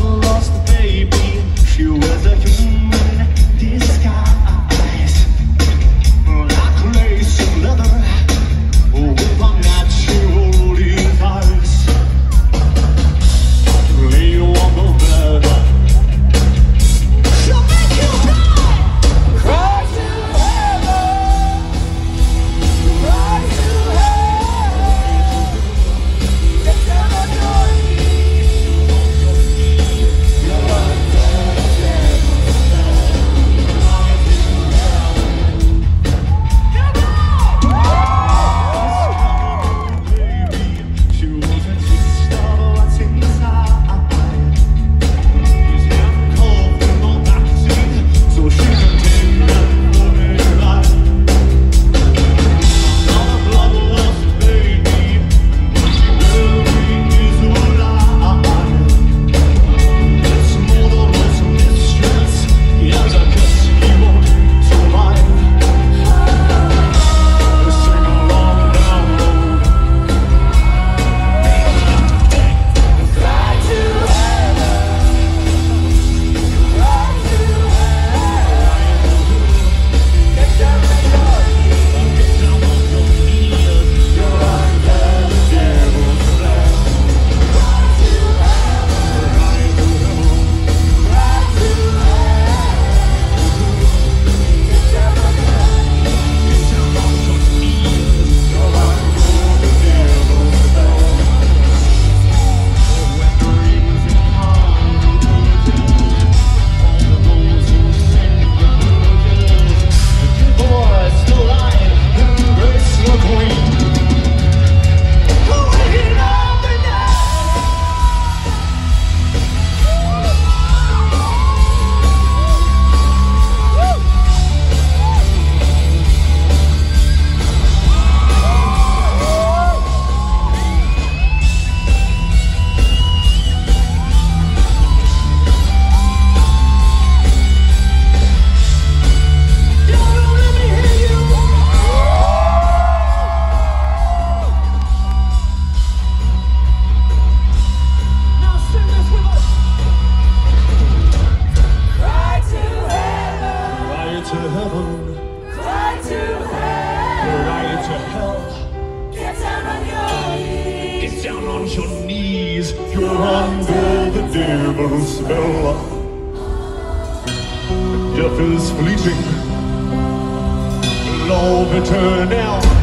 lost the baby. down on your knees. You're under the devil's spell. Death is fleeting. Love eternal.